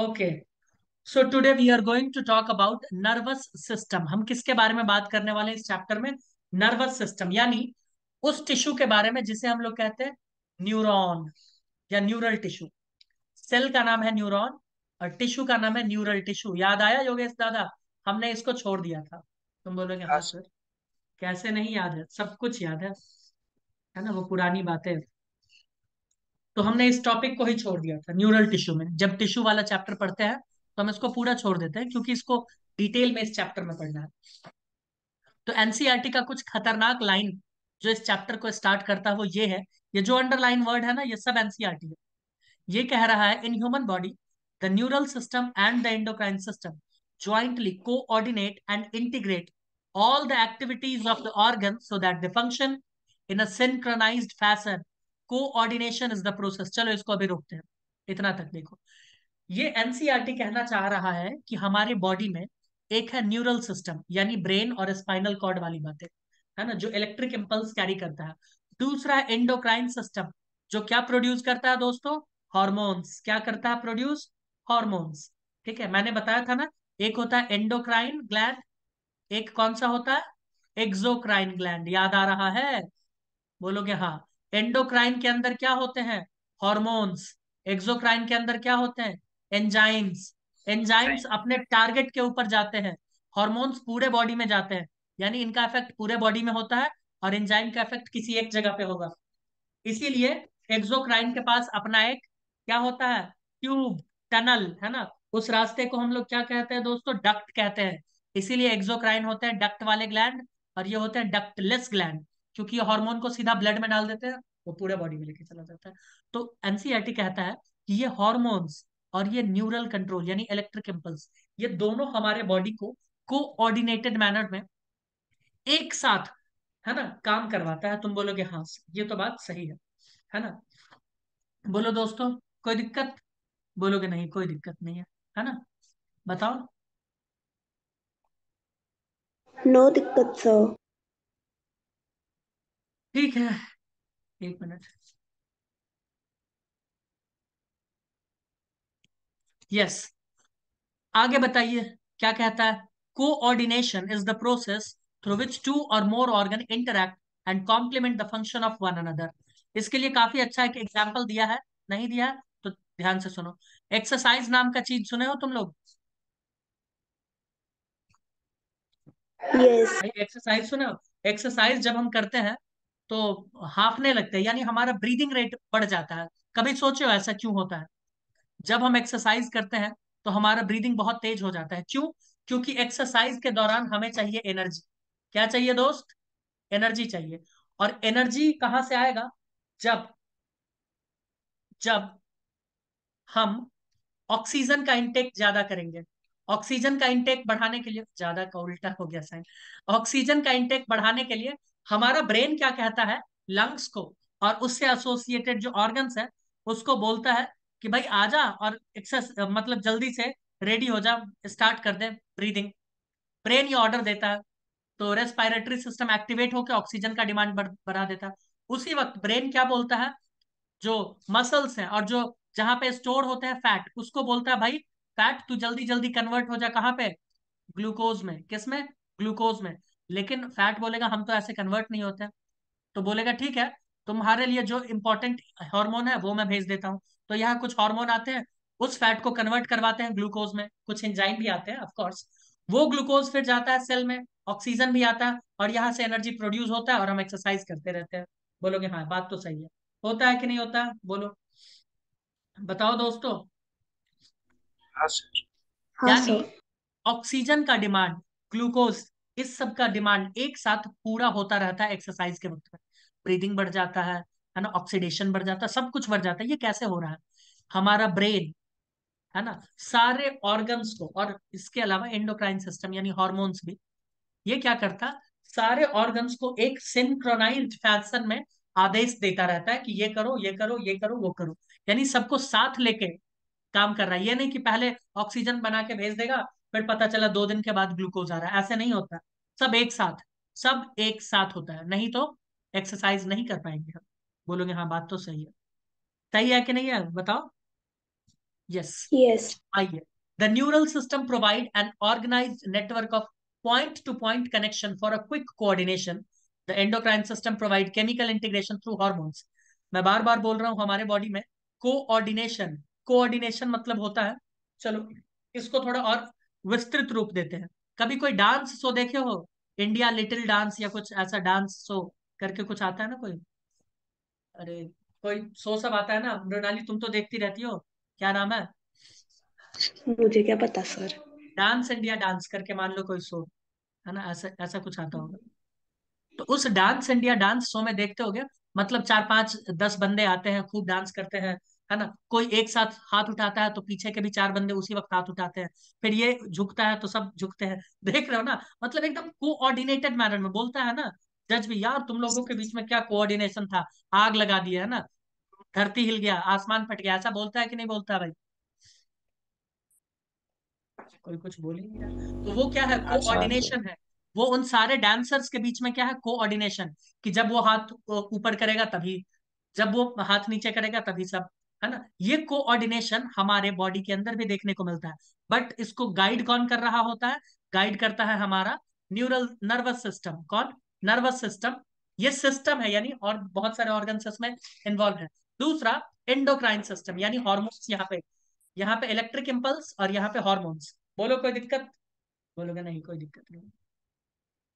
Okay so today we are going to talk about nervous system हम किसके बारे में बात करने वाले हैं इस चैप्टर में? नर्वस सिस्टम यानी उस टिश्यू के बारे में जिसे हम लोग कहते हैं न्यूरॉन या न्यूरल टिश्यू सेल का नाम है न्यूरॉन और टिश्यू का नाम है न्यूरल टिश्यू याद आया योगेश दादा? हमने इसको छोड़ दिया था। तुम बोलोगे हाँ सर कैसे नहीं याद है? सब कुछ याद है। है ना? वो पुरानी बातें। तो हमने इस टॉपिक को ही छोड़ दिया था न्यूरल टिश्यू में। जब टिश्यू वाला चैप्टर पढ़ते हैं तो हम इसको पूरा छोड़ देते हैं, क्योंकि इसको डिटेल में इस चैप्टर में पढ़ना है। तो एनसीईआरटी का कुछ खतरनाक लाइन जो इस चैप्टर को स्टार्ट करता है, वो ये है। ये जो अंडरलाइन वर्ड है ना, ये सब एनसीईआरटी है। ये कह रहा है in human body the neural system and the endocrine system jointly coordinate and integrate all the activities of the organ so that they function in a synchronized fashion. Coordination is the process चलो इसको अभी रोकते हैं। इतना तक देखो। ये NCERT कहना चाह रहा है कि हमारे बॉडी में एक है न्यूरल सिस्टम यानी ब्रेन और स्पाइनल कॉर्ड वाली बातें। है ना? जो इलेक्ट्रिक इंपल्स कैरी करता है। दूसरा है एंडोक्राइन सिस्टम जो क्या प्रोड्यूस करता है दोस्तों? हॉर्मोन्स क्या करता है? प्रोड्यूस हॉर्मोन्स ठीक है? मैंने बताया था ना, एक होता है एंडोक्राइन ग्लैंड एक कौन सा होता है? एक्सोक्राइन ग्लैंड याद आ रहा है? बोलोगे हाँ। एंडोक्राइन के अंदर क्या होते हैं? हॉर्मोन्स एक्सोक्राइन के अंदर क्या होते हैं? एंजाइम्स एंजाइम्स अपने टारगेट के ऊपर जाते हैं। हॉर्मोन्स पूरे बॉडी में जाते हैं। यानी इनका इफ़ेक्ट पूरे बॉडी में होता है और एंजाइम का इफ़ेक्ट किसी एक जगह पे होगा। इसीलिए एक्सोक्राइन के पास अपना एक क्या होता है? ट्यूब टनल है ना? उस रास्ते को हम लोग क्या कहते हैं दोस्तों? डक्ट कहते हैं। इसीलिए एक्सोक्राइन होते हैं डक्ट वाले ग्लैंड और ये होते हैं डक्टलेस ग्लैंड क्योंकि ये हार्मोन को सीधा ब्लड में डाल देते हैं, वो पूरे बॉडी में लेके चला जाता है। तो एनसीआरटी कहता है कि ये हॉर्मोन्स और ये न्यूरल कंट्रोल यानी इलेक्ट्रिक इम्पल्स ये दोनों हमारे बॉडी को कोऑर्डिनेटेड मैनर में एक साथ, है ना, काम करवाता है। तुम बोलोगे हाँ ये तो बात सही है। है ना? बोलो, दोस्तों, कोई दिक्कत? बोलोगे, नहीं, कोई दिक्कत नहीं है। है ना? बताओ। नो दिक्कत सर ठीक है। एक मिनट। यस आगे बताइए क्या कहता है? Coordination is the process through which two or more organ interact and complement the function of one another इसके लिए काफ़ी अच्छा एक एग्ज़ाम्पल दिया है। नहीं दिया तो ध्यान से सुनो। एक्सरसाइज नाम का चीज़ सुने हो तुम लोग? यस एक्सरसाइज सुने हो? एक्सरसाइज जब हम करते हैं तो हाफने लगते हैं, यानी हमारा ब्रीदिंग रेट बढ़ जाता है। कभी सोचो ऐसा क्यों होता है? जब हम एक्सरसाइज करते हैं तो हमारा ब्रीदिंग बहुत तेज हो जाता है। क्यों? क्योंकि एक्सरसाइज के दौरान हमें चाहिए एनर्जी क्या चाहिए दोस्त? एनर्जी चाहिए। और एनर्जी कहाँ से आएगा? जब जब हम ऑक्सीजन का इंटेक ज़्यादा करेंगे। ऑक्सीजन का इंटेक बढ़ाने के लिए, ज़्यादा का उल्टा हो गया साइन ऑक्सीजन का इंटेक बढ़ाने के लिए हमारा ब्रेन क्या कहता है? लंग्स को। और उससे एसोसिएटेड जो ऑर्गन्स है, उसको बोलता है कि भाई आजा और एक्सेस मतलब जल्दी से रेडी हो जा स्टार्ट कर दे ब्रीदिंग ब्रेन ये ऑर्डर देता है तो रेस्पायरेटरी सिस्टम एक्टिवेट होकर ऑक्सीजन का डिमांड बढ़ा देता है। उसी वक्त ब्रेन क्या बोलता है? जो मसल्स हैं और जो जहाँ पे स्टोर होते हैं फैट उसको बोलता है, भाई फैट तू जल्दी जल्दी कन्वर्ट हो जा कहाँ पे? ग्लूकोज में। किसमें? ग्लूकोज में। लेकिन फैट बोलेगा हम तो ऐसे कन्वर्ट नहीं होते तो बोलेगा ठीक है तुम्हारे लिए जो इंपॉर्टेंट हार्मोन है वो मैं भेज देता हूँ। तो यहाँ कुछ हार्मोन आते हैं उस फैट को कन्वर्ट करवाते हैं ग्लूकोज में कुछ एंजाइम भी आते हैं ऑफकोर्स वो ग्लूकोज फिर जाता है सेल में ऑक्सीजन भी आता है और यहाँ से एनर्जी प्रोड्यूस होता है और हम एक्सरसाइज करते रहते हैं। बोलोगे हाँ बात तो सही है। होता है कि नहीं होता? है बोलो। बताओ दोस्तों। हाँ यानी ऑक्सीजन का डिमांड ग्लूकोज इस सब का डिमांड एक साथ पूरा होता रहता है एक्सरसाइज के वक्त में। ब्रीदिंग बढ़ जाता है है ना? ऑक्सीडेशन बढ़ जाता है, सब कुछ बढ़ जाता है। ये कैसे हो रहा है? हमारा ब्रेन, है ना? सारे ऑर्गन्स को और इसके अलावा एंडोक्राइन सिस्टम यानी हॉर्मोन्स भी, ये क्या करता? सारे ऑर्गन्स को एक सिंक्रोनाइज फ़ैशन में आदेश देता रहता है कि ये करो ये करो ये करो, वो करो। यानी सबको साथ लेके काम कर रहा है। ये नहीं कि पहले ऑक्सीजन बना के भेज देगा फिर पता चला दो दिन के बाद ग्लूकोज आ रहा है। ऐसे नहीं होता। सब एक साथ सब एक साथ होता है। नहीं तो एक्सरसाइज नहीं कर पाएँगे हम। बोलोगे हाँ बात तो सही है। सही है कि नहीं है? बताओ। यस यस आइए। The neural system provide an organise network of point to point connection for a quick coordination the endocrine system provide chemical integration through hormones मैं बार बार बोल रहा हूँ हमारे बॉडी में कोऑर्डिनेशन कोऑर्डिनेशन मतलब होता है। चलो इसको थोड़ा और विस्तृत रूप देते हैं। कभी कोई डांस शो देखे हो? इंडिया लिटिल डांस या कुछ ऐसा डांस शो करके कुछ आता है ना कोई? अरे कोई शो सब आता है ना? मृणाली तुम तो देखती रहती हो। क्या नाम है? मुझे क्या पता सर? डांस इंडिया डांस करके मान लो कोई शो है ना? ऐसा ऐसा कुछ आता होगा। तो उस डांस इंडिया डांस शो में देखते होगे मतलब चार पाँच दस बंदे आते हैं खूब डांस करते हैं। है ना? कोई एक साथ हाथ उठाता है तो पीछे के भी चार बंदे उसी वक्त हाथ उठाते हैं। फिर ये झुकता है तो सब झुकते हैं। देख रहे हो ना? मतलब एकदम कोऑर्डिनेटेड मैनर में बोलता है ना जज भी यार तुम लोगों के बीच में क्या कोऑर्डिनेशन था? आग लगा दिया है ना? धरती हिल गया आसमान फट गया। ऐसा बोलता है कि नहीं बोलता भाई? कोई कुछ बोल नहीं रहा। तो वो क्या है? अच्छा। कोऑर्डिनेशन है। वो उन सारे डांसर्स के बीच में क्या है? कोऑर्डिनेशन कि जब वो हाथ ऊपर करेगा तभी जब वो हाथ नीचे करेगा तभी सब है ना? ये कोऑर्डिनेशन हमारे बॉडी के अंदर भी देखने को मिलता है। बट इसको गाइड कौन कर रहा होता है? गाइड करता है हमारा न्यूरल नर्वस सिस्टम कौन? नर्वस सिस्टम ये सिस्टम है, यानी और बहुत सारे ऑर्गन्स इसमें इन्वॉल्व है। दूसरा एंडोक्राइन सिस्टम यानी हॉर्मोन्स यहाँ पे। यहाँ पे इलेक्ट्रिक इम्पल्स और यहाँ पे हॉर्मोन्स बोलो, कोई दिक्कत? बोलोगे, नहीं, कोई दिक्कत नहीं।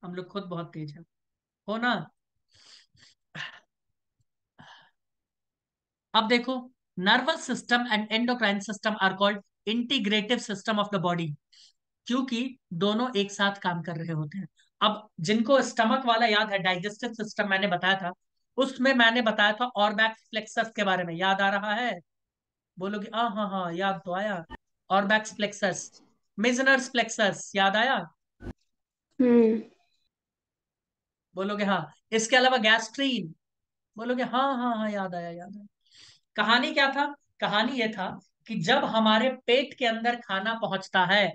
हम लोग खुद बहुत तेज है। हो ना? अब देखो nervous system and endocrine system are called integrative system of the body क्योंकि दोनों एक साथ काम कर रहे होते हैं। अब जिनको स्टमक वाला याद है डाइजेस्टिव सिस्टम मैंने बताया था उसमें मैंने बताया था ऑर्बैक्स फ्लेक्सस के बारे में। याद आ रहा है? बोलोगे हाँ हाँ हाँ याद तो आया। ऑर्बैक्स फ्लेक्सस मिजनर्स प्लेक्सस याद आया? हम्म। बोलोगे हाँ। इसके अलावा गैस्ट्रीन बोलोगे हाँ हाँ हाँ याद आया याद आया। कहानी क्या था? कहानी ये था कि जब हमारे पेट के अंदर खाना पहुँचता है,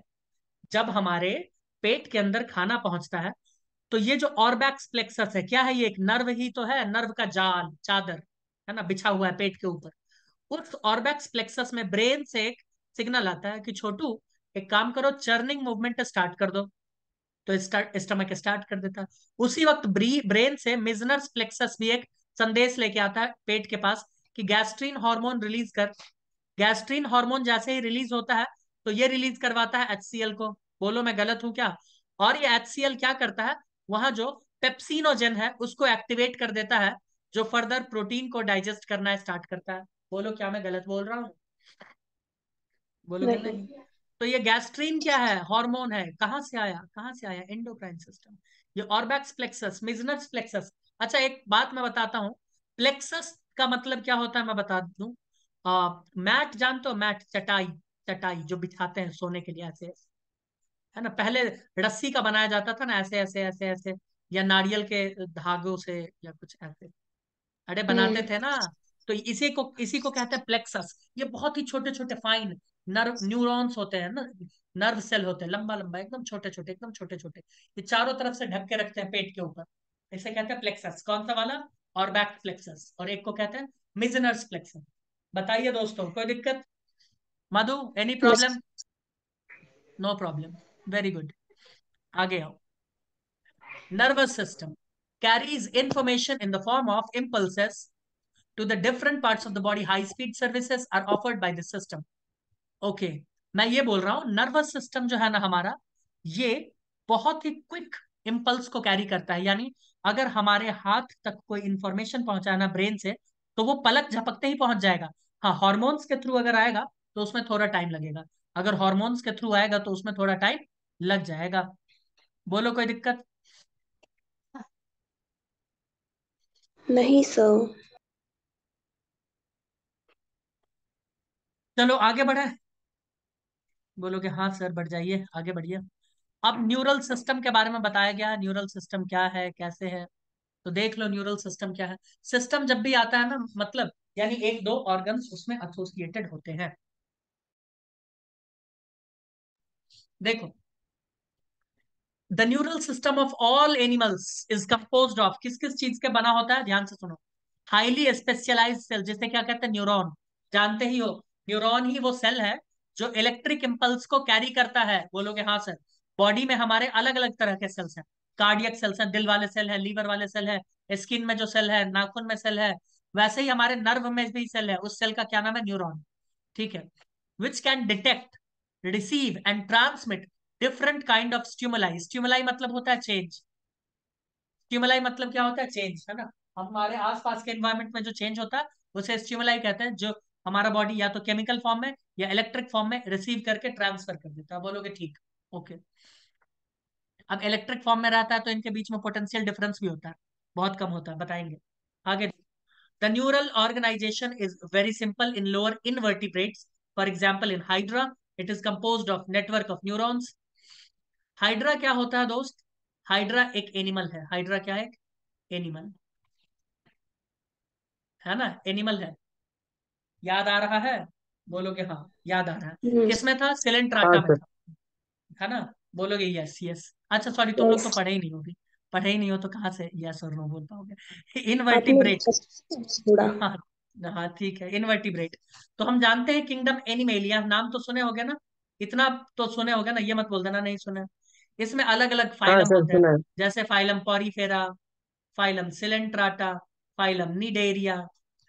जब हमारे पेट के अंदर खाना पहुँचता है तो ये जो ऑर्बैक्स प्लेक्सस है, क्या है ये? एक नर्व ही तो है, नर्व का जाल, चादर, है ना, बिछा हुआ है पेट के ऊपर। उस ऑर्बैक्स प्लेक्सस में ब्रेन से एक सिग्नल आता है कि छोटू, एक काम करो, चर्निंग मूवमेंट स्टार्ट कर दो। तो स्टमक स्टार्ट कर देता उसी वक्त ब्रेन से मिजनर्स प्लेक्सस भी एक संदेश लेके आता है पेट के पास कि गैस्ट्रीन हार्मोन रिलीज़ कर गैस्ट्रीन हार्मोन जैसे ही रिलीज़ होता है तो ये रिलीज़ करवाता है एचसीएल को। बोलो मैं गलत हूँ क्या? और ये एचसीएल क्या करता है? वहाँ जो पेप्सिनोजेन है उसको एक्टिवेट कर देता है जो फर्दर प्रोटीन को डाइजेस्ट करना स्टार्ट करता है। बोलो क्या मैं गलत बोल रहा हूँ? बोलो नहीं। नहीं? तो ये गैस्ट्रीन क्या है? हार्मोन है। कहाँ से आया? कहाँ से आया? Endocrine system. ये ऑर्बैक्स प्लेक्सस मिजनस प्लेक्सस। अच्छा एक बात मैं बताता हूँ। प्लेक्सस का मतलब क्या होता है मैं बता दूँ? मैट जानते हो? मैट चटाई चटाई जो बिछाते हैं सोने के लिए ऐसे। है ना? पहले रस्सी का बनाया जाता था ना ऐसे ऐसे ऐसे ऐसे या नारियल के धागों से या कुछ ऐसे। अरे बनाते थे ना। तो इसी को इसी को कहते हैं प्लेक्सस ये बहुत ही छोटे छोटे फाइन नर्व न्यूरॉन्स होते हैं ना नर्व सेल होते हैं लंबा लंबा एकदम छोटे छोटे एकदम छोटे छोटे ये चारों तरफ़ से ढक के रखते हैं पेट के ऊपर। इसे कहते हैं प्लेक्सस कौन सा वाला? और बैक फ्लेक्सस और एक को कहते हैं मिजनर्स फ्लेक्सस बताइए दोस्तों कोई दिक्कत? Madhu any problem no problem very good आगे आओ. Nervous system carries information in the form of impulses to the different parts of the body high speed services are offered by the system okay मैं ये बोल रहा हूँ nervous system जो है ना हमारा ये बहुत ही क्विक इम्पल्स को कैरी करता है। यानी अगर हमारे हाथ तक कोई इंफॉर्मेशन पहुंचाना ब्रेन से तो वो पलक झपकते ही पहुँच जाएगा। हाँ हॉर्मोन्स के थ्रू अगर आएगा तो उसमें थोड़ा टाइम लगेगा। अगर हॉर्मोन्स के थ्रू आएगा तो उसमें थोड़ा टाइम लग जाएगा। बोलो कोई दिक्कत? नहीं सर चलो आगे बढ़े। बोलोगे हाँ सर बढ़ जाइए आगे बढ़िए। अब न्यूरल सिस्टम के बारे में बताया गया है न्यूरल सिस्टम क्या है, कैसे है? तो देख लो न्यूरल सिस्टम क्या है। सिस्टम जब भी आता है ना मतलब यानी एक, दो ऑर्गन्स उसमें एसोसिएटेड होते हैं। देखो the neural system of all animals is compose of किस किस चीज़ के बना होता है? ध्यान से सुनो। हाईली स्पेशलाइज सेल जिसे क्या कहते हैं? न्यूरॉन जानते ही हो न्यूरॉन ही वो सेल है जो इलेक्ट्रिक इंपल्स को कैरी करता है। बोलोगे हाँ सर बॉडी में हमारे अलग अलग तरह के सेल्स हैं। कार्डियक सेल्स हैं, दिल वाले सेल है लीवर वाले सेल है स्किन में जो सेल है, नाखून में सेल है, वैसे ही हमारे नर्व में भी सेल है। उस सेल का क्या नाम है? न्यूरॉन ठीक है? Which can detect receive and transmit different kind of stimuli stimuli मतलब होता है चेंज स्ट्यूमलाई मतलब क्या होता है? चेंज है ना? हमारे आसपास के एनवायरमेंट में जो चेंज होता है, उसे स्ट्यूमलाई कहते हैं, जो हमारा बॉडी या तो केमिकल फॉर्म में या इलेक्ट्रिक फॉर्म में रिसीव करके ट्रांसफ़र कर देता है। बोलोगे ठीक। ओके। अब इलेक्ट्रिक फॉर्म में रहता है तो इनके बीच में पोटेंशियल डिफरेंस भी होता है। बहुत कम होता है बताएँगे। आगे। The neural organisation is very simple in lower invertebrates for example in hydra it is compose of network of neurons hydra क्या होता है दोस्त? हाइड्रा एक एनिमल है। हाइड्रा क्या है? एनिमल है ना? एनिमल है। याद आ रहा है? बोलोगे हाँ याद आ रहा है। हम्म। किसमें था? सिलेंट्राटा हाँ में था। है ना? बोलोगे यस यस अच्छा सॉरी तुम लोग तो पढ़े ही नहीं होगी। पढ़े ही नहीं हो तो कहाँ से? यस और नो बोल पाओगे इनवर्टिब्रेट हाँ हाँ ठीक है। इनवर्टिब्रेट तो हम जानते हैं किंगडम एनिमेलिया नाम तो सुने होगे ना? इतना तो सुने होगे ना ये मत बोल देना नहीं सुने। इसमें अलग अलग हाँ फाइलम सर होते हैं। जैसे phylum porifera phylum coelenterata phylum cnidaria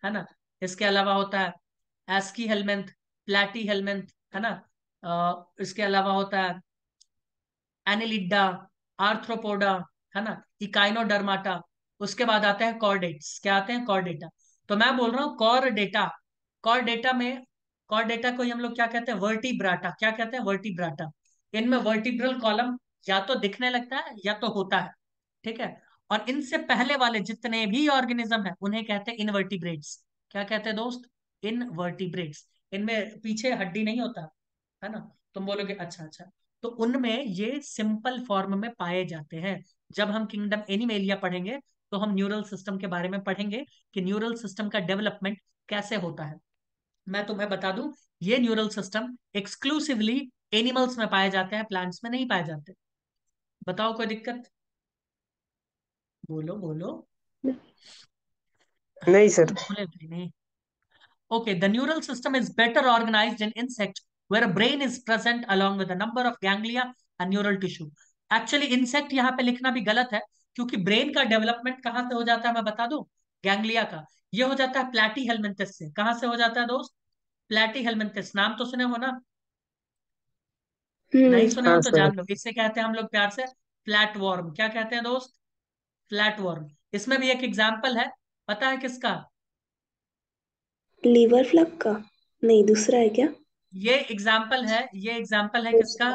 है ना? इसके अलावा होता है एस्की हेलमेंथ प्लेटी हेलमेंथ है ना? इसके अलावा होता है एनिलिडा आर्थ्रोपोडा है ना? इकाइनोडर्माटा उसके बाद आते हैं कॉर्डेट्स क्या आते हैं? कॉर्डेटा तो मैं बोल रहा हूँ कॉर्डेटा कॉर्डेटा में कॉर्डेटा को हम लोग क्या कहते हैं? वर्टिब्राटा क्या कहते हैं? वर्टिब्राटा इनमें वर्टिब्रल कॉलम या तो दिखने लगता है या तो होता है। ठीक है? और इनसे पहले वाले जितने भी ऑर्गेनिज्म है, उन्हें कहते हैं इनवर्टिब्रेट्स क्या कहते हैं दोस्त? इनवर्टिब्रेट्स इनमें पीछे हड्डी नहीं होता, है ना? तुम बोलोगे अच्छा अच्छा। तो उनमें ये सिंपल फॉर्म में पाए जाते हैं। जब हम किंगडम एनिमेलिया पढ़ेंगे तो हम न्यूरल सिस्टम के बारे में पढ़ेंगे कि न्यूरल सिस्टम का डेवलपमेंट कैसे होता है। मैं तुम्हें बता दूँ ये न्यूरल सिस्टम एक्सक्लूसिवली एनिमल्स में पाए जाते हैं प्लांट्स में नहीं पाए जाते। बताओ कोई दिक्कत? बोलो बोलो। नहीं सर। बोले नहीं। Okay the neural system is better organized इन insect where a brain is present along with a number of ganglia and neural tissue. Actually, insect यहाँ पे लिखना भी गलत है क्योंकि ब्रेन का डेवलपमेंट कहाँ से हो जाता है मैं बता दूँ? गैंग्लिया का। ये हो जाता है प्लेटी हेलमेंथस से। कहाँ से हो जाता है दोस्त? प्लेटी हेलमेंथस नाम तो सुने हो ना? नहीं हम्म सुने हो हाँ तो जान लो। इससे कहते हैं हम लोग प्यार से? फ्लैट वॉर्म क्या कहते हैं दोस्त? फ्लैट वॉर्म इसमें भी एक एग्ज़ाम्पल है। पता है किसका? लीवर फ्लग का। नहीं दूसरा है क्या? ये एग्ज़ाम्पल है ये एग्ज़ाम्पल है किसका?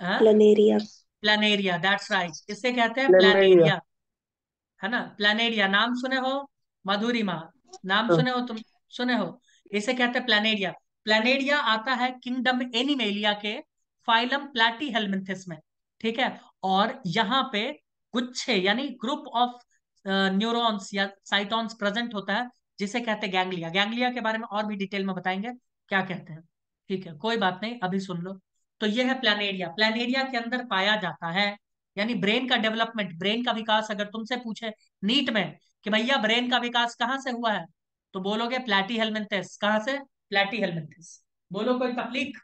प्लानेरिया प्लानेरिया दैट्स राइट इसे कहते हैं? प्लानेरिया है ना? प्लानेरिया नाम सुने हो? मधुरिमा नाम हाँ। सुने हो तुम? सुने हो? इसे कहते हैं प्लानेरिया प्लानेरिया आता है किंगडम एनिमेलिया के फाइलम प्लाटी हेलमिंथिस में ठीक है? और यहाँ पे गुच्छे यानी ग्रुप ऑफ़ न्यूरॉन्स या साइटॉन्स प्रेजेंट होता है जिसे कहते हैं गैंग्लिया गैंग्लिया के बारे में और भी डिटेल में बताएँगे। क्या कहते हैं? ठीक है कोई बात नहीं अभी सुन लो। तो ये है प्लानेरिया। प्लानेरिया के अंदर पाया जाता है यानी ब्रेन का डेवलपमेंट ब्रेन का विकास अगर तुमसे पूछे नीट में कि भैया ब्रेन का विकास कहाँ से हुआ है तो बोलोगे प्लेटी हेलमिंथिस कहाँ से? प्लेटी हेलमिंथिस बोलो कोई तकलीफ़?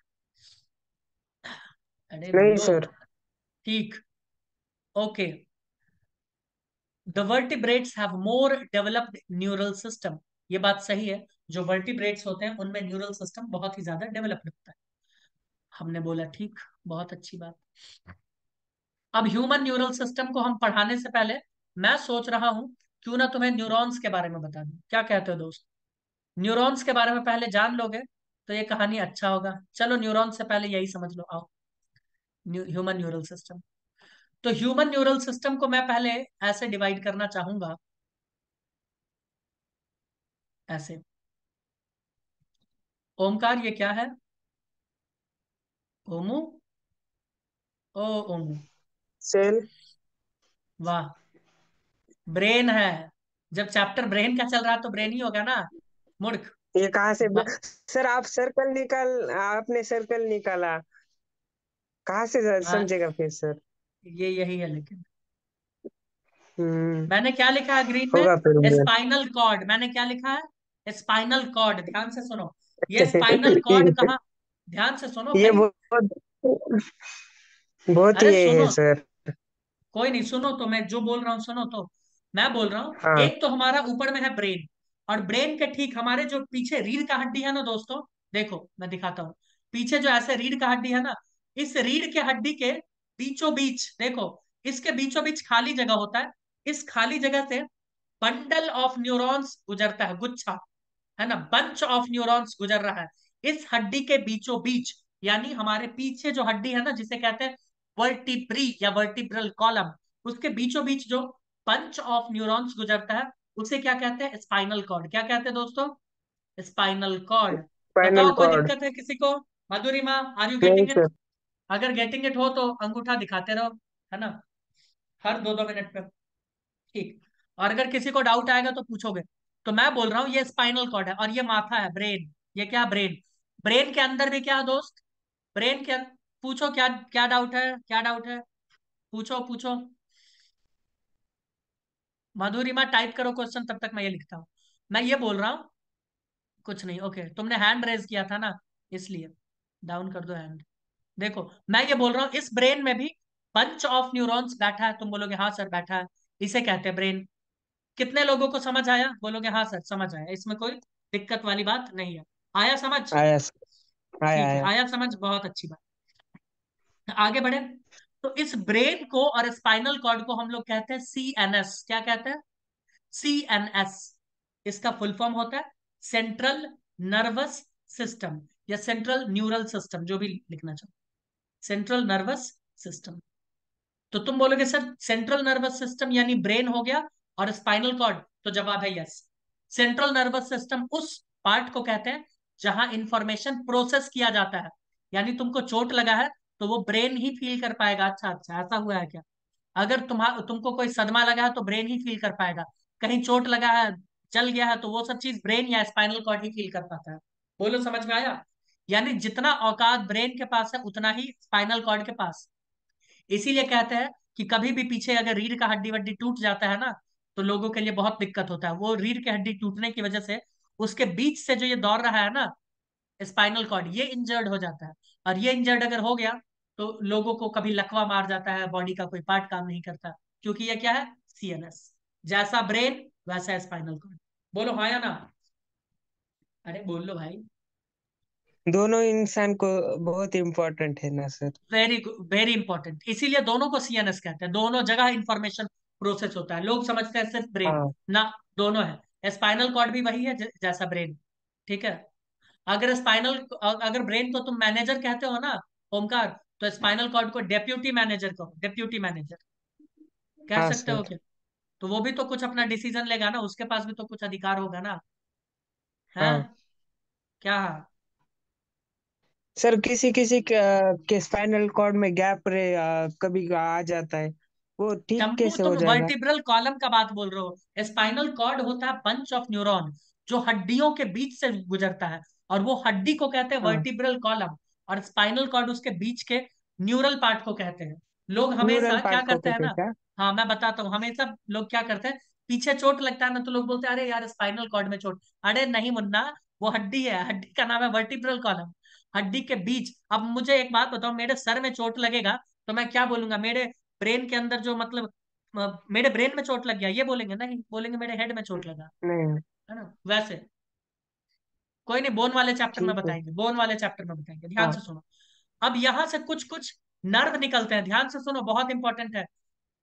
अरे नहीं सर। ठीक। Okay. The vertebrates have more developed neural system. ये बात सही है। जो वर्टिब्रेट्स होते हैं, उनमें न्यूरल सिस्टम बहुत ही ज़्यादा डेवलप्ड होता है। हमने बोला, ठीक, बहुत अच्छी बात। अब ह्यूमन न्यूरल सिस्टम को हम पढ़ाने से पहले मैं सोच रहा हूँ, क्यों ना तुम्हें न्यूरॉन्स के बारे में बता दूँ। क्या कहते हो दोस्त? न्यूरॉन्स के बारे में पहले जान लोगे तो ये कहानी अच्छा होगा। चलो न्यूरॉन्स से पहले यही समझ लो, आओ। ह्यूमन न्यूरल सिस्टम तो ह्यूमन न्यूरल सिस्टम को मैं पहले ऐसे डिवाइड करना चाहूँगा। ऐसे। ओमकार ये क्या है? ओमू? ओ ओमू। सेल। वाह। ब्रेन है। जब चैप्टर ब्रेन का चल रहा है तो ब्रेन ही होगा ना मूर्ख। ये कहाँ से सर आप सर्कल निकाल आपने सर्कल निकाला। कहाँ से हाँ, समझेगा फिर सर? ये यही है लेकिन। हम्म। मैंने क्या लिखा है ग्रीन में। Spinal cord. मैंने क्या लिखा है? Spinal cord. ध्यान से सुनो। ये स्पाइनल कॉर्ड कहाँ? ध्यान से सुनो ये बहुत बहुत ये है सर। कोई नहीं सुनो तो मैं जो बोल रहा हूँ सुनो तो। मैं बोल रहा हूँ हाँ। एक तो हमारा ऊपर में है ब्रेन और ब्रेन के ठीक हमारे जो पीछे रीढ़ का हड्डी है ना दोस्तों देखो मैं दिखाता हूँ। पीछे जो ऐसे रीढ़ का हड्डी है ना इस रीढ़ के हड्डी के बीचों बीच देखो इसके बीचों बीच खाली जगह होता है। इस खाली जगह से बंडल ऑफ़ न्यूरॉन्स गुजरता है गुच्छा। है ना? बंच ऑफ़ न्यूरॉन्स गुजर रहा है। इस हड्डी के बीचों बीच यानी हमारे पीछे जो हड्डी है ना जिसे कहते हैं वर्टिब्री या वर्टिब्रल कॉलम उसके बीचों बीच जो पंच ऑफ़ न्यूरॉन्स गुजरता है उसे क्या कहते हैं? स्पाइनल कॉर्ड क्या कहते हैं दोस्तों? स्पाइनल कॉर्ड बताओ कोई दिक्कत है किसी को? Madhurima are you getting it अगर गेटिंग इट हो तो अंगूठा दिखाते रहो है ना? हर दो दो मिनट पे। ठीक। और अगर किसी को डाउट आएगा तो पूछोगे। तो मैं बोल रहा हूँ, ये स्पाइनल कॉर्ड है और ये माथा है ब्रेन ये क्या ब्रेन ब्रेन के अंदर भी क्या दोस्त? ब्रेन के पूछो क्या क्या डाउट है, क्या डाउट है? पूछो पूछो. मधुरिमा टाइप करो क्वेश्चन तब तक मैं ये लिखता हूँ. मैं ये बोल रहा हूँ, कुछ नहीं ओके तुमने हैंड रेज किया था ना, इसलिए. डाउन कर दो हैंड देखो, मैं ये बोल रहा हूँ, इस ब्रेन में भी पंच ऑफ़ न्यूरॉन्स बैठा है, तुम बोलोगे हाँ सर, बैठा है. इसे कहते हैं ब्रेन कितने लोगों को समझ आया? बोलोगे हाँ सर समझ आया। इसमें कोई दिक्कत वाली बात नहीं है। आया समझ? आया आया आया। आया समझ बहुत अच्छी बात। आगे बढ़े। तो इस ब्रेन को और स्पाइनल कॉर्ड को हम लोग कहते हैं सी एन एस क्या कहते हैं? सी एन एस इसका फुल फॉर्म होता है सेंट्रल नर्वस सिस्टम या सेंट्रल न्यूरल सिस्टम जो भी लिखना चाहो। Central nervous system. तो तुम बोलोगे सर सेंट्रल नर्वस सिस्टम यानी ब्रेन हो गया और स्पाइनल कॉर्ड तो जवाब है यस सेंट्रल नर्वस सिस्टम उस पार्ट को कहते हैं जहाँ इंफॉर्मेशन प्रोसेस किया जाता है। यानी तुमको चोट लगा है तो वो ब्रेन ही फील कर पाएगा। अच्छा अच्छा ऐसा हुआ है क्या? अगर तुम्हारा तुमको कोई सदमा लगा है तो ब्रेन ही फील कर पाएगा। कहीं चोट लगा है जल गया है तो वो सब चीज़ ब्रेन या स्पाइनल कॉर्ड ही फील कर पाता है। बोलो, समझ में आया? यानी जितना औकात ब्रेन के पास है, उतना ही स्पाइनल कॉर्ड के पास। इसीलिए कहते हैं कि कभी भी पीछे अगर रीढ़ का हड्डी वड्डी टूट जाता है ना तो लोगों के लिए बहुत दिक्कत होता है। वो रीढ़ की हड्डी टूटने की वजह से उसके बीच से जो ये दौड़ रहा है ना स्पाइनल कॉर्ड ये इंजर्ड हो जाता है। और ये इंजर्ड अगर हो गया तो लोगों को कभी लकवा मार जाता है बॉडी का कोई पार्ट काम नहीं करता। क्योंकि ये क्या है? सीएनएस जैसा ब्रेन वैसा स्पाइनल कॉर्ड बोलो हाँ या ना? अरे बोल लो भाई। दोनों इंसान को बहुत इम्पोर्टेंट है ना सर। वेरी वेरी इंपॉर्टेंट इसीलिए दोनों को सीएनएस कहते हैं। दोनों जगह इंफॉर्मेशन प्रोसेस होता है। लोग समझते हैं सिर्फ़ ब्रेन हाँ। ना दोनों है। स्पाइनल कॉर्ड भी वही है जैसा ब्रेन ठीक है? अगर स्पाइनल अगर ब्रेन को तुम मैनेजर कहते हो ना ओमकार तो स्पाइनल कॉर्ड को डेप्यूटी मैनेजर कहो। डेप्यूटी मैनेजर कह हाँ सकते हो क्या? तो वो भी तो कुछ अपना डिसीज़न लेगा ना उसके पास भी तो कुछ अधिकार होगा ना। है? हाँ। क्या सर किसी किसी के, स्पाइनल कॉर्ड में गैप रे कभी आ जाता है। वो ठीक कैसे तुम हो जाएगा? वर्टिब्रल कॉलम का बात बोल रहे हो। स्पाइनल कॉर्ड होता है बंच ऑफ़ न्यूरॉन जो हड्डियों के बीच से गुजरता है और वो हड्डी को कहते हैं हाँ। वर्टिब्रल कॉलम और स्पाइनल कॉर्ड उसके बीच के न्यूरल पार्ट को कहते हैं। लोग हमेशा क्या करते हैं ना हाँ मैं बताता हूँ। हमेशा लोग क्या करते हैं पीछे चोट लगता है ना तो लोग बोलते हैं अरे यार स्पाइनल कॉर्ड में चोट। अरे नहीं मुन्ना वो हड्डी है हड्डी का नाम है वर्टिब्रल कॉलम हड्डी के बीच। अब मुझे एक बात बताओ मेरे सर में चोट लगेगा तो मैं क्या बोलूँगा? मेरे ब्रेन के अंदर जो मतलब मेरे ब्रेन में चोट लग गया ये बोलेंगे नहीं बोलेंगे मेरे हेड में चोट लगा। है ना? वैसे। कोई नहीं बोन वाले चैप्टर में बताएँगे बोन वाले चैप्टर में बताएँगे ध्यान हाँ। से सुनो। अब यहाँ से कुछ कुछ नर्व निकलते हैं ध्यान से सुनो बहुत इंपॉर्टेंट है।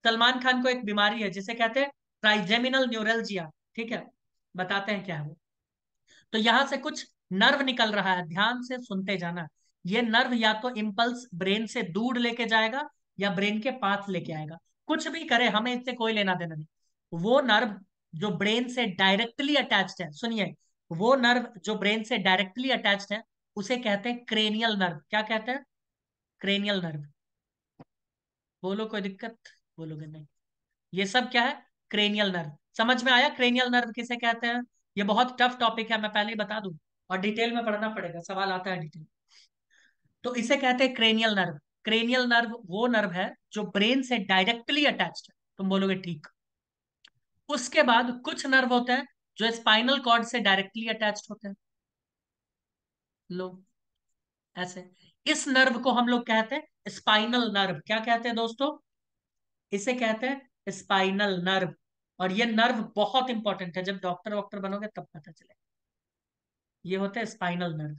सलमान खान को एक बीमारी है जिसे कहते हैं ट्राइजेमिनल न्यूरल्जिया। ठीक है? बताते हैं क्या है वो। तो यहाँ से कुछ नर्व निकल रहा है ध्यान से सुनते जाना। ये नर्व या तो इम्पल्स ब्रेन से दूर लेके जाएगा या ब्रेन के पास लेके आएगा। कुछ भी करे, हमें इससे कोई लेना देना नहीं। वो नर्व जो ब्रेन से डायरेक्टली अटैच्ड है, सुनिए, वो नर्व जो ब्रेन से डायरेक्टली अटैच्ड है, उसे कहते हैं क्रेनियल नर्व। क्या कहते हैं? Cranial nerve. बोलो कोई दिक्कत? बोलोगे नहीं। ये सब क्या है? Cranial nerve. समझ में आया? क्रेनियल नर्व किसे कहते हैं? ये बहुत टफ टॉपिक है, मैं पहले ही बता दूँ, और डिटेल में पढ़ना पड़ेगा, सवाल आता है डिटेल। तो इसे कहते हैं क्रेनियल नर्व। क्रेनियल नर्व, वो नर्व है जो ब्रेन से डायरेक्टली अटैच है। तुम बोलोगे, ठीक। उसके बाद कुछ नर्व होते हैं जो स्पाइनल कॉर्ड से डायरेक्टली अटैच होते हैं। लो, ऐसे। इस नर्व को हम लोग कहते हैं स्पाइनल नर्व। क्या कहते हैं दोस्तों? इसे कहते हैं स्पाइनल नर्व। और ये नर्व बहुत इंपॉर्टेंट है। जब डॉक्टर वॉक्टर बनोगे तब पता चलेगा। ये होते हैं स्पाइनल नर्व।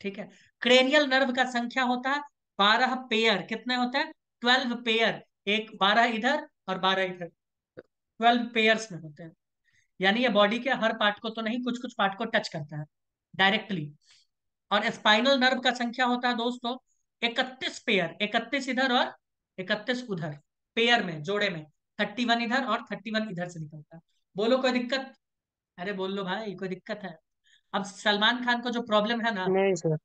ठीक है? क्रेनियल नर्व का संख्या होता है बारह पेयर कितने होते हैं? ट्वेल्व पेयर एक बारह इधर और बारह इधर। ट्वेल्व पेयर्स में होते हैं। यानी ये बॉडी के हर पार्ट को तो नहीं कुछ कुछ पार्ट को टच करता है डायरेक्टली और स्पाइनल नर्व का संख्या होता है दोस्तों, इकतीस पेयर इकतीस इधर और इकतीस उधर। पेयर में, जोड़े में थर्टी वन इधर और थर्टी वन इधर से निकलता है। बोलो, कोई दिक्कत? अरे बोल लो भाई, कोई दिक्कत है? अब सलमान खान को जो प्रॉब्लम है ना, नहीं सर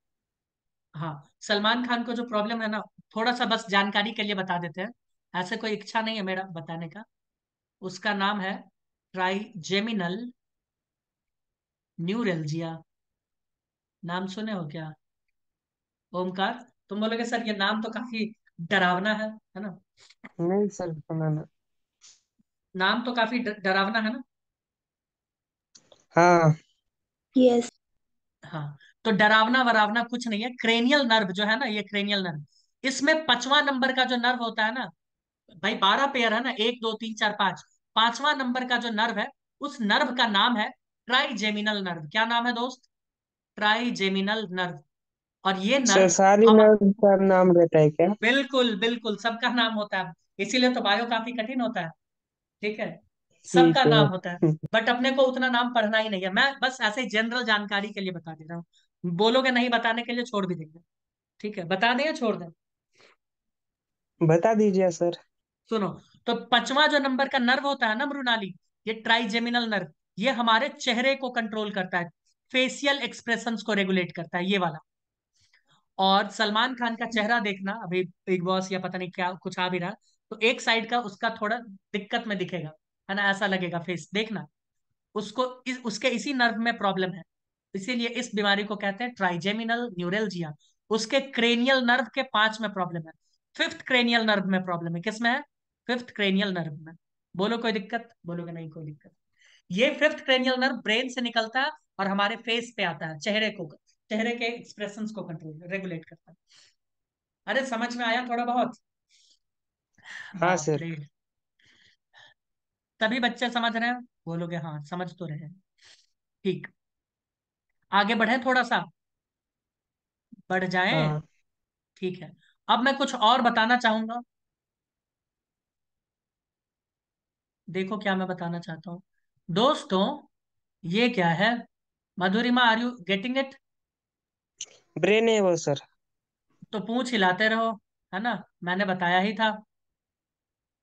हाँ सलमान खान को जो प्रॉब्लम है ना थोड़ा सा बस जानकारी के लिए बता देते हैं। ऐसे कोई इच्छा नहीं है मेरा बताने का। उसका नाम है ट्राइजेमिनल न्यूरेल्जिया। नाम सुने हो क्या? ओमकार तुम बोलोगे सर ये नाम तो काफ़ी डरावना है है ना? नहीं सर सुना ना नाम तो काफ़ी ड- डरावना है ना? हाँ। यस हाँ। तो डरावना वरावना कुछ नहीं है। क्रेनियल नर्व जो है ना ये क्रेनियल नर्व। इसमें पांचवा नंबर का जो नर्व होता है ना भाई बारह पेयर है ना एक दो तीन चार पाँच। पांचवा नंबर का जो नर्व है उस नर्व का नाम है ट्राइजेमिनल नर्व। क्या नाम है दोस्त? Trigeminal nerve. और ये नर्व सारी नर्व का नाम रहता है क्या? बिल्कुल बिल्कुल सबका नाम होता है। इसीलिए तो बायो काफ़ी कठिन होता है। ठीक है? सबका नाम होता है। है बट अपने को उतना नाम पढ़ना ही नहीं है। मैं बस ऐसे जनरल जानकारी के लिए बता दे रहा हूँ। बोलोगे नहीं बताने के लिए छोड़ भी देंगे। ठीक है बता दें या छोड़ दें? बता दीजिए सर। सुनो तो पांचवा जो नंबर का नर्व होता है ना मृणाली ये ट्राइजेमिनल नर्व ये हमारे चेहरे को कंट्रोल करता है फेशियल एक्सप्रेशन को रेगुलेट करता है ये वाला। और सलमान खान का चेहरा देखना अभी बिग बॉस या पता नहीं क्या कुछ आ भी रहा तो एक साइड का उसका थोड़ा दिक्कत में दिखेगा है ना ऐसा लगेगा फेस देखना। उसको इस, उसके इसी नर्व में प्रॉब्लम है। इसीलिए इस बीमारी को कहते हैं ट्राइजेमिनल न्यूरेल्जिया उसके क्रेनियल नर्व के पाँच में प्रॉब्लम है। फिफ्थ क्रेनियल नर्व में प्रॉब्लम है। किसमें है? फिफ्थ क्रेनियल नर्व में। बोलो कोई दिक्कत? बोलोगे नहीं कोई दिक्कत। ये फिफ्थ क्रेनियल नर्व ब्रेन से निकलता है और हमारे फेस पे आता है चेहरे को चेहरे के एक्सप्रेशन को कंट्रोल रेगुलेट करता है। अरे समझ में आया थोड़ा बहुत? हाँ सर। तभी बच्चे समझ रहे हैं? बोलोगे हाँ समझ तो रहे हैं। ठीक। आगे बढ़े थोड़ा सा। बढ़ जाए। हाँ। ठीक है। अब मैं कुछ और बताना चाहूँगा। देखो क्या मैं बताना चाहता हूँ। दोस्तों ये क्या है? Madhurima are you getting it? Brain है वो सर। तो पूंछ हिलाते रहो है ना? मैंने बताया ही था।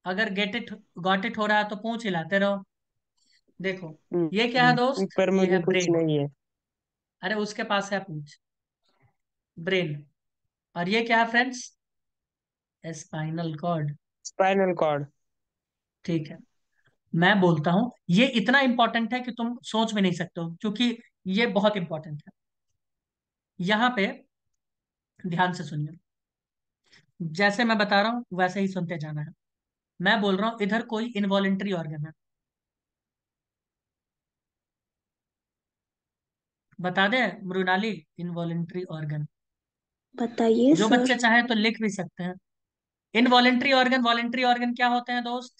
अगर गेट इट गॉट इट हो रहा है तो पूंछ हिलाते रहो। देखो ये क्या है हम्म, दोस्त? पर ये मुझे है कुछ ब्रेन। नहीं है। अरे उसके पास है पूछ। ब्रेन और ये क्या है friends spinal cord spinal cord ठीक है। मैं बोलता हूँ ये इतना इंपॉर्टेंट है कि तुम सोच भी नहीं सकते हो क्योंकि ये बहुत इंपॉर्टेंट है। यहाँ पे ध्यान से सुनिए। जैसे मैं बता रहा हूँ वैसे ही सुनते जाना है। मैं बोल रहा हूँ इधर कोई इनवॉलेंट्री ऑर्गन है। बता दे मृणाली इनवॉलेंट्री ऑर्गन बताइए जो सर बच्चे चाहे तो लिख भी सकते हैं। इनवॉलेंट्री ऑर्गन वॉलेंट्री ऑर्गन क्या होते हैं दोस्त?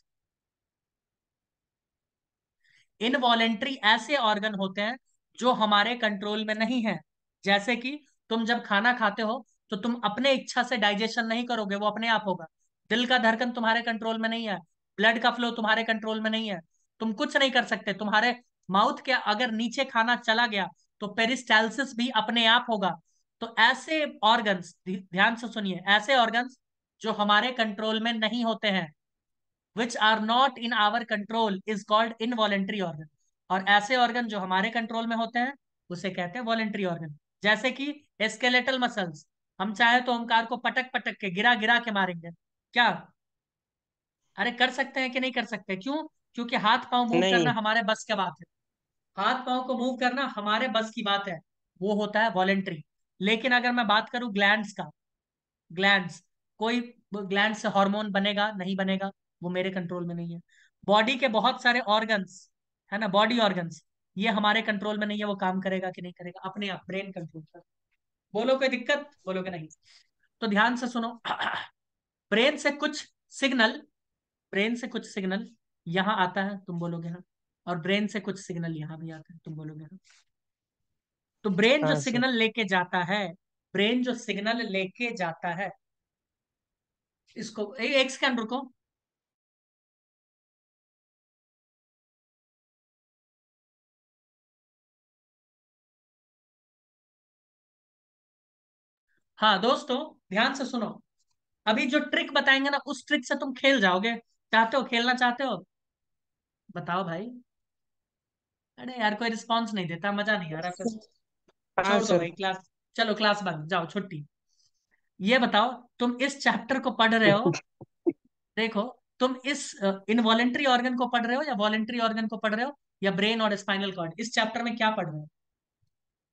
इनवॉलेंट्री ऐसे ऑर्गन होते हैं जो हमारे कंट्रोल में नहीं है। जैसे कि तुम जब खाना खाते हो तो तुम अपने इच्छा से डाइजेशन नहीं करोगे वो अपने आप होगा। दिल का धड़कन तुम्हारे कंट्रोल में नहीं है ब्लड का फ्लो तुम्हारे कंट्रोल में नहीं है। तुम कुछ नहीं कर सकते तुम्हारे माउथ के अगर नीचे खाना चला गया तो पेरिस्टालसिस भी अपने आप होगा। तो ऐसे ऑर्गन्स ध्यान से सुनिए ऐसे ऑर्गन्स जो हमारे कंट्रोल में नहीं होते हैं which are not in our control is called involuntary organ और ऐसे ऑर्गन जो हमारे कंट्रोल में होते हैं उसे कहते हैं वॉलेंट्री ऑर्गन जैसे कि स्केलेटल मसल्स हम चाहे तो ओमकार को पटक पटक के गिरा गिरा के मारेंगे। क्या? अरे कर सकते हैं कि नहीं कर सकते? क्यों? क्योंकि हाथ पाँव मूव करना हमारे बस के बात है। हाथ पाँव को मूव करना हमारे बस की बात है। वो होता है वॉलेंट्री लेकिन अगर मैं बात करूँ ग्लैंड्स का ग्लैंड्स कोई ग्लैंड से हार्मोन बनेगा, नहीं बनेगा, वो मेरे कंट्रोल में नहीं है। बॉडी के बहुत सारे ऑर्गन्स है ना बॉडी ऑर्गन्स ये हमारे कंट्रोल में नहीं है, वो काम करेगा कि नहीं करेगा, अपने आप ब्रेन कंट्रोल कर बोलो कोई दिक्कत बोलोगे नहीं। तो ध्यान से सुनो। ब्रेन से कुछ सिग्नल ब्रेन से कुछ सिग्नल यहाँ आता है, तुम बोलोगे हाँ। और ब्रेन से कुछ सिग्नल यहाँ भी आता है तुम बोलोगे हाँ तो ब्रेन जो हाँ सिग्नल लेके जाता है ब्रेन जो सिग्नल लेके जाता है इसको ए, एक सेकंड रुको। हाँ दोस्तों ध्यान से सुनो। अभी जो ट्रिक बताएँगे ना उस ट्रिक से तुम खेल जाओगे। चाहते हो खेलना चाहते हो? बताओ भाई। अरे यार कोई रिस्पॉन्स नहीं देता मज़ा नहीं आ रहा फिर। हाँ छोड़ दो सर। भाई क्लास चलो क्लास बंद जाओ छुट्टी। ये बताओ तुम इस चैप्टर को पढ़ रहे हो? देखो तुम इस इनवॉलेंट्री ऑर्गन को पढ़ रहे हो या वॉलेंट्री ऑर्गन को पढ़ रहे हो या ब्रेन और स्पाइनल कॉर्ड इस चैप्टर में क्या पढ़ रहे हो?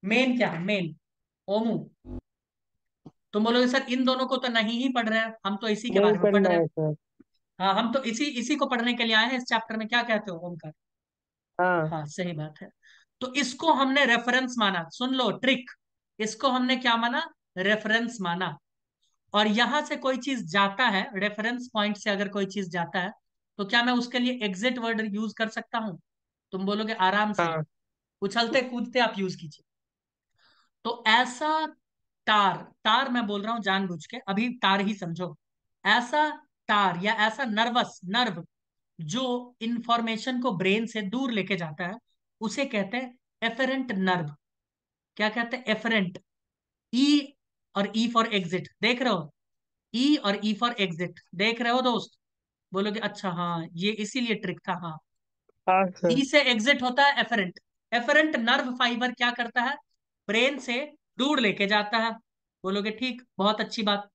मेन क्या? है मेन ओमू। तुम बोलोगे सर इन दोनों को तो नहीं ही पढ़ रहे हैं हम तो इसी के बारे में पढ़ रहे हैं है। हाँ हम तो इसी इसी को पढ़ने के लिए आए हैं इस चैप्टर में। क्या कहते हो ओमकार? हाँ। हाँ सही बात है। तो इसको हमने रेफरेंस माना। सुन लो ट्रिक इसको हमने क्या माना? रेफरेंस माना। और यहाँ से कोई चीज़ जाता है रेफरेंस पॉइंट से अगर कोई चीज़ जाता है तो क्या मैं उसके लिए एग्जिट वर्ड यूज़ कर सकता हूँ? तुम बोलोगे आराम से। हाँ। उछलते कूदते आप यूज़ कीजिए। तो ऐसा तार तार मैं बोल रहा हूँ जानबूझ के अभी तार ही समझो। ऐसा तार या ऐसा नर्वस नर्व जो इंफॉर्मेशन को ब्रेन से दूर लेके जाता है उसे कहते हैं एफरेंट नर्व क्या कहते हैं? एफरेंट ई और ई फॉर एग्जिट देख रहे हो? ई और ई फॉर एग्जिट देख रहे हो दोस्त? बोलोगे अच्छा हाँ ये इसीलिए ट्रिक था हाँ. हाँ ई से एग्जिट होता है एफरेंट एफरेंट नर्व फाइबर क्या करता है? ब्रेन से दूर लेके जाता है। बोलोगे ठीक बहुत अच्छी बात.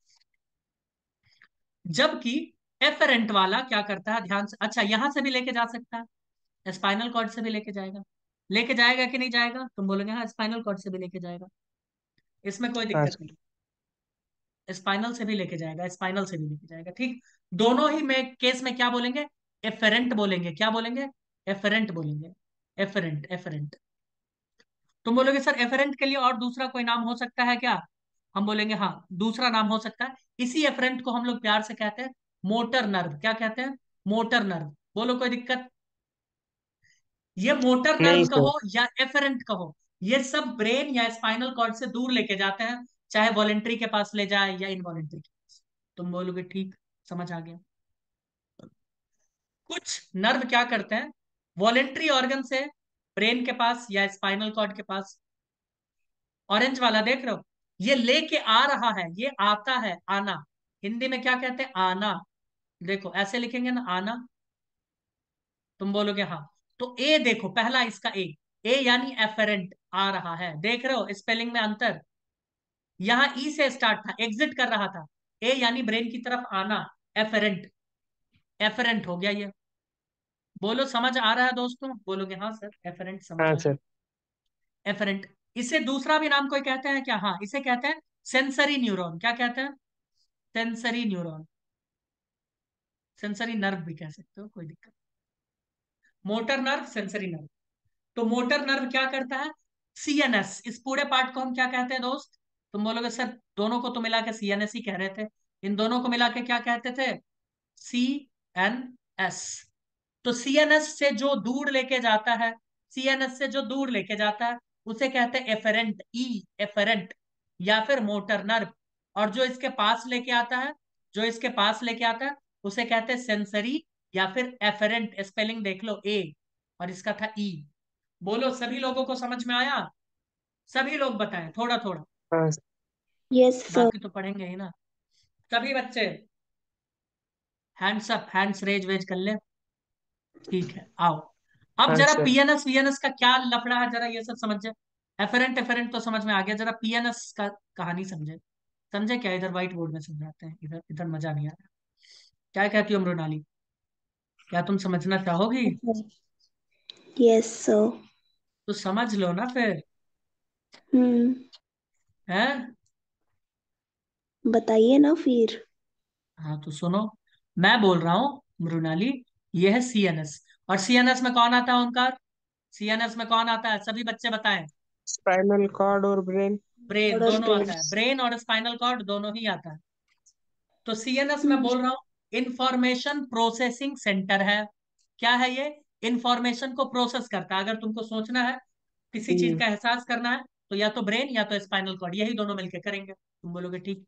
जबकि एफरेंट वाला क्या करता है? ध्यान से अच्छा यहाँ से भी लेके जा सकता है। स्पाइनल कॉर्ड से भी लेके जाएगा। लेके जाएगा कि नहीं जाएगा? तुम बोलोगे हाँ स्पाइनल कॉर्ड से भी लेके जाएगा। इसमें कोई दिक्कत नहीं। स्पाइनल से भी लेके जाएगा स्पाइनल से भी लेके जाएगा ठीक? दोनों ही में केस में क्या बोलेंगे? एफरेंट बोलेंगे। क्या बोलेंगे? एफरेंट बोलेंगे। एफरेंट एफरेंट तुम बोलोगे सर एफरेंट के लिए और दूसरा कोई नाम हो सकता है क्या? हम बोलेंगे हाँ दूसरा नाम हो सकता है। इसी एफरेंट को हम लोग प्यार से कहते हैं। मोटर नर्व क्या कहते हैं? Motor nerve. बोलो कोई दिक्कत? ये मोटर नर्व कहो या एफरेंट कहो ये सब ब्रेन या स्पाइनल कॉर्ड से दूर लेके जाते हैं चाहे वॉलेंट्री के पास ले जाए या इनवॉलेंट्री के पास। तुम बोलोगे ठीक समझ आ गया। कुछ नर्व क्या करते हैं? वॉलेंट्री ऑर्गन से ब्रेन के पास या स्पाइनल कॉर्ड के पास। ऑरेंज वाला देख रहे हो? ये लेके आ रहा है ये आता है आना। हिंदी में क्या कहते हैं? आना। देखो ऐसे लिखेंगे ना आना। तुम बोलोगे हाँ। तो ए देखो पहला इसका ए ए यानी एफरेंट आ रहा है। देख रहे हो स्पेलिंग में अंतर? यहाँ ई से स्टार्ट था एग्जिट कर रहा था। ए यानी ब्रेन की तरफ़ आना एफरेंट एफरेंट हो गया ये। बोलो समझ आ रहा है दोस्तों? बोलोगे हाँ सर एफरेंट समझ हाँ सर। एफरेंट इसे दूसरा भी नाम कोई कहते हैं क्या? हाँ इसे कहते हैं सेंसरी न्यूरॉन क्या कहते हैं? सेंसरी न्यूरॉन सेंसरी नर्व भी कह सकते हो, कोई दिक्कत मोटर नर्व, सेंसरी नर्व। तो मोटर नर्व क्या करता है? सीएनएस इस पूरे पार्ट को हम क्या कहते हैं दोस्त? तुम बोलोगे, सर, दोनों को तो मिला के सीएनएस ही कह रहे थे। इन दोनों को मिला के क्या कहते थे? सी एन एस तो सीएनएस से जो दूर लेके जाता है सीएनएस से जो दूर लेके जाता है, उसे कहते हैं एफेरेंट ई एफेरेंट या फिर मोटर नर्व। और जो इसके पास लेके आता है, जो इसके पास लेके आता है उसे कहते हैं सेंसरी या फिर एफेरेंट स्पेलिंग देख लो ए और इसका था ई बोलो सभी लोगों को समझ में आया? सभी लोग बताएँ थोड़ा थोड़ा हाँ। यस सर बाकी तो पढ़ेंगे ही ना। सभी बच्चे हैंड्स अप हैंड्स रेज वेज कर ले। ठीक है आओ। अब हाँ जरा पीएनएस वीएनएस का क्या लफड़ा है जरा ये सब समझे। एफरेंट एफरेंट तो समझ में आ गया जरा पीएनएस का कहानी समझे। समझे क्या? इधर व्हाइट बोर्ड में समझाते हैं इधर इधर मज़ा नहीं आ रहा। क्या कहती हो मृणाली क्या तुम समझना चाहोगी? यस सर तो समझ लो ना फिर। हम्म। है? बताइए ना फिर। हाँ तो सुनो। मैं बोल रहा हूँ मृणाली ये है सीएनएस और सीएनएस में कौन आता है ओमकार सीएनएस में कौन आता है? सभी बच्चे बताएँ। स्पाइनल कॉर्ड और ब्रेन ब्रेन दोनों आता है। ब्रेन और स्पाइनल कॉर्ड दोनों ही आता है। तो सीएनएस में बोल रहा हूँ इंफॉर्मेशन प्रोसेसिंग सेंटर है। क्या है ये? इंफॉर्मेशन को प्रोसेस करता है। अगर तुमको सोचना है किसी चीज़ का एहसास करना है तो या तो ब्रेन या तो स्पाइनल कॉर्ड यही दोनों मिलके करेंगे। तुम बोलोगे ठीक।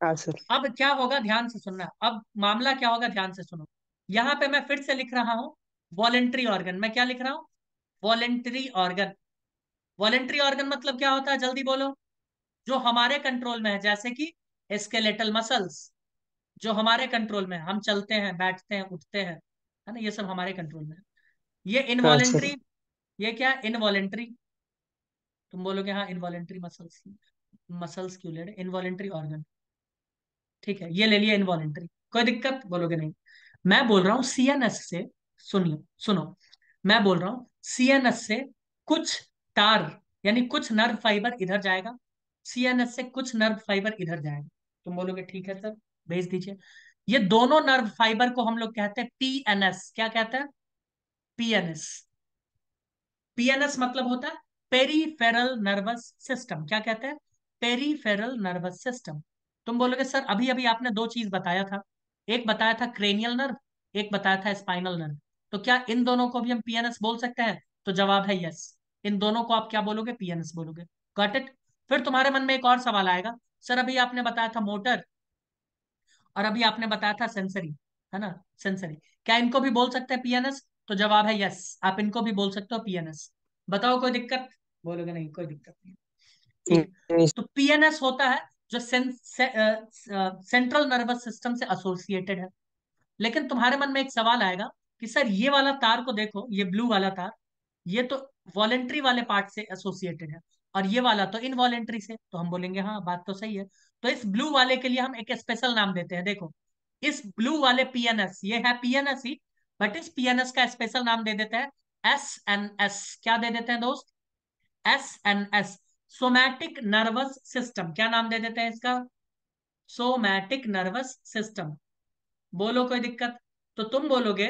हाँ अब क्या होगा? ध्यान से सुनना। अब मामला क्या होगा? ध्यान से सुनो। यहाँ पे मैं फिर से लिख रहा हूँ वॉलेंट्री ऑर्गन मैं क्या लिख रहा हूँ? वॉलेंट्री ऑर्गन वॉलेंट्री ऑर्गन मतलब क्या होता है? जल्दी बोलो। जो हमारे कंट्रोल में है जैसे कि स्केलेटल मसल्स जो हमारे कंट्रोल में है हम चलते हैं बैठते हैं उठते हैं है ना ये सब हमारे कंट्रोल में है। ये इनवॉलेंट्री ये क्या इनवॉलेंट्री तुम बोलोगे हाँ इनवॉलेंट्री मसल्स मसल्स क्यों ले रहे इनवॉलेंट्री ऑर्गन ठीक है ये ले लिया इनवॉलेंट्री कोई दिक्कत? बोलोगे नहीं। मैं बोल रहा हूँ सीएनएस से सुनियो सुनो। मैं बोल रहा हूँ सीएनएस से कुछ तार यानी कुछ नर्व फाइबर इधर जाएगा। सीएनएस से कुछ नर्व फाइबर इधर जाएगा। तुम बोलोगे ठीक है सर। भेज दीजिए। ये दोनों नर्व फाइबर को हम लोग कहते हैं पीएनएस क्या कहते हैं? पीएनएस पीएनएस मतलब होता है पेरीफेरल नर्वस सिस्टम क्या कहते हैं? पेरीफेरल नर्वस सिस्टम तुम बोलोगे, सर अभी अभी आपने दो चीज़ बताया था। एक बताया था क्रेनियल नर्व एक बताया था स्पाइनल नर्व तो क्या इन दोनों को भी हम पीएनएस बोल सकते हैं? तो जवाब है यस इन दोनों को आप क्या बोलोगे? पीएनएस बोलोगे। गॉट इट फिर तुम्हारे मन में एक और सवाल आएगा। सर, अभी आपने बताया था मोटर और अभी आपने बताया था सेंसरी है ना? सेंसरी क्या इनको भी बोल सकते हैं पीएनएस तो जवाब है यस आप इनको भी बोल सकते हो पीएनएस बताओ कोई दिक्कत? बोलोगे नहीं कोई दिक्कत नहीं। तो पीएनएस होता है जो सेंट्रल नर्वस सिस्टम से एसोसिएटेड है। लेकिन तुम्हारे मन में एक सवाल आएगा कि सर ये वाला तार को देखो ये ब्लू वाला तार ये तो वॉलेंट्री वाले पार्ट से एसोसिएटेड है। और ये वाला तो इनवॉलेंट्री से तो हम बोलेंगे हाँ बात तो सही है। तो इस ब्लू वाले के लिए हम एक स्पेशल नाम देते हैं, देखो। इस ब्लू वाले पीएनएस ये है पीएनएस ही बट इस पीएनएस का स्पेशल नाम दे देते हैं एस एन एस क्या दे देते हैं दोस्त? S N S somatic nervous system क्या नाम दे देते हैं इसका? सोमैटिक नर्वस सिस्टम बोलो कोई दिक्कत? तो तुम बोलोगे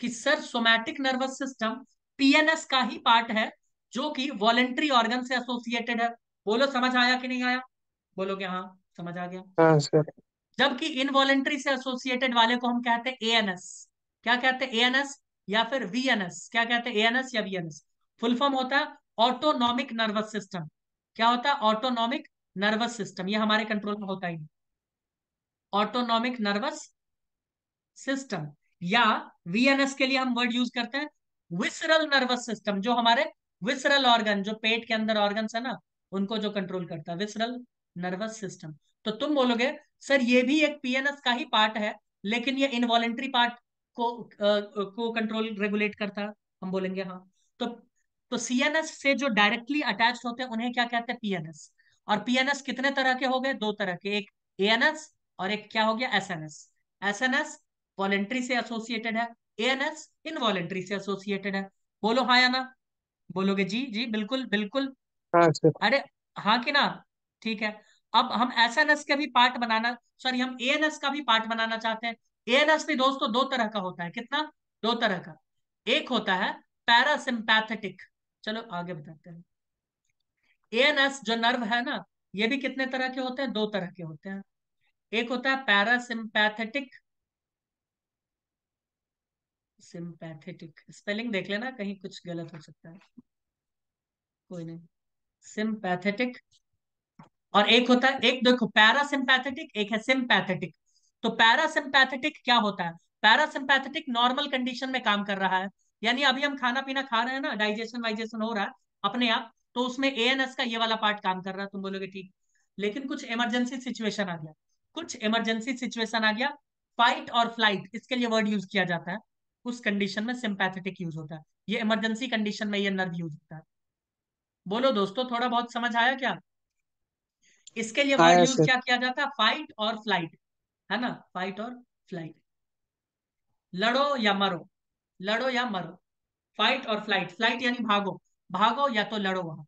कि sir somatic nervous system PNS का ही पार्ट है, जो कि वॉलेंट्री ऑर्गन से एसोसिएटेड है। बोलो, समझ आया कि नहीं आया? बोलोगे हाँ समझ आ गया। हाँ सर। जबकि इनवॉलेंट्री से एसोसिएटेड वाले को हम कहते हैं एएनएस क्या कहते हैं? एएनएस या फिर वीएनएस क्या कहते हैं? एएनएस या वीएनएस फुल फॉर्म होता है ऑटोनॉमिक नर्वस सिस्टम क्या होता है? ऑटोनॉमिक नर्वस सिस्टम ये हमारे कंट्रोल में होता ही नहीं ऑटोनॉमिक नर्वस सिस्टम या वीएनएस के लिए हम वर्ड यूज़ करते हैं विसरल नर्वस सिस्टम जो हमारे विसरल ऑर्गन जो पेट के अंदर ऑर्गन है ना उनको जो कंट्रोल करता है। विसरल नर्वस सिस्टम तो तुम बोलोगे सर ये भी एक पीएनएस का ही पार्ट है लेकिन ये इनवॉलेंट्री पार्ट को आ, को कंट्रोल रेगुलेट करता। है हम बोलेंगे हाँ। तो तो सीएनएस से जो डायरेक्टली अटैच होते हैं उन्हें क्या कहते हैं? पीएनएस और पीएनएस कितने तरह के हो गए? दो तरह के। एक एएनएस और एक क्या हो गया? एसएनएस एसएनएस वॉलेंट्री से एसोसिएटेड है एएनएस इनवॉलेंट्री से एसोसिएटेड है। बोलो हाँ या ना? बोलोगे जी जी बिल्कुल बिल्कुल। हाँ अरे हाँ कि ना? ठीक है? अब हम एस एल एस के भी पार्ट बनाना सॉरी हम एएनएस का भी पार्ट बनाना चाहते हैं। एएनएस भी दोस्तों दो तरह का होता है। कितना? दो तरह का। एक होता है पैरासिम्पैथेटिक चलो आगे बताते हैं। एएनएस जो नर्व है ना, ये भी कितने तरह के होते हैं? दो तरह के होते हैं। एक होता है पैरासिम्पैथेटिक सिंपैथेटिक स्पेलिंग देख लेना, कहीं कुछ गलत हो सकता है। कोई नहीं। सिंपैथेटिक और एक होता है, एक देखो पैरासिम्पैथेटिक एक है सिंपैथेटिक तो पैरासिम्पैथेटिक क्या होता है? पैरासिम्पैथेटिक नॉर्मल कंडीशन में काम कर रहा है. यानी अभी हम खाना पीना खा रहे हैं ना डाइजेशन वाइजेशन हो रहा है अपने आप तो उसमें एएनएस का ये वाला पार्ट काम कर रहा है, तुम बोलोगे ठीक. लेकिन कुछ इमरजेंसी सिचुएशन आ गया. कुछ इमरजेंसी सिचुएशन आ गया. फाइट और फ़्लाइट इसके लिए वर्ड यूज़ किया जाता है. उस कंडीशन में सिंपैथेटिक यूज़ होता है. ये इमरजेंसी कंडीशन में ये नर्व यूज़ होता है. बोलो दोस्तों, थोड़ा बहुत समझ आया क्या? इसके लिए वर्ड यूज़ क्या किया जाता है? फाइट और फ़्लाइट है ना? फाइट और फ़्लाइट लड़ो या मरो? लड़ो या मरो? फाइट और फ़्लाइट फ़्लाइट यानी भागो। भागो या तो लड़ो वहाँ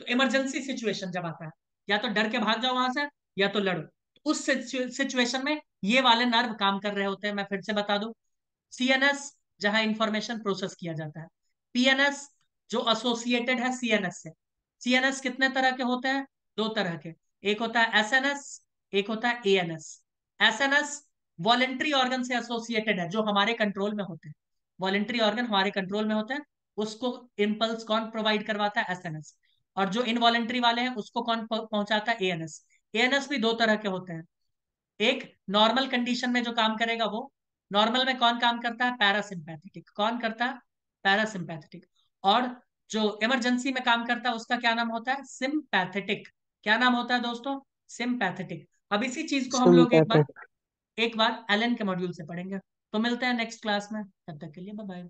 तो इमरजेंसी सिचुएशन जब आता है या तो डर के भाग जाओ वहाँ से या तो लड़ो। तो उस सिचुएशन में ये वाले नर्व काम कर रहे होते हैं मैं फिर से बता दूँ। सीएनएस जहाँ इंफॉर्मेशन प्रोसेस किया जाता है। पीएनएस जो एसोसिएटेड है सीएनएस से। सीएनएस कितने तरह के होते हैं? दो तरह के। एक होता है एसएनएस एक होता है एएनएस एसएनएस वॉलेंट्री ऑर्गन से एसोसिएटेड है, जो हमारे कंट्रोल में होते हैं। वॉलेंट्री ऑर्गन हमारे कंट्रोल में होते हैं, उसको इम्पल्स कौन प्रोवाइड करवाता है? एसएनएस और जो इनवॉलेंट्री वाले हैं, उसको कौन पहुंचाता है? एएनएस एएनएस भी दो तरह के होते हैं। एक नॉर्मल कंडीशन में जो काम करेगा वो नॉर्मल में कौन काम करता है? पैरासिम्पैथेटिक कौन करता है? पैरासिम्पैथेटिक और जो इमरजेंसी में काम करता है, उसका क्या नाम होता है? सिंपैथेटिक क्या नाम होता है दोस्तों? सिंपैथेटिक अब इसी चीज़ को हम लोग एक बार एक बार एलन के मॉड्यूल से पढ़ेंगे। तो मिलते हैं नेक्स्ट क्लास में। तब तक के लिए बाय